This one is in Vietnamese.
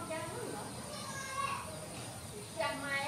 không chán nữa chăn mai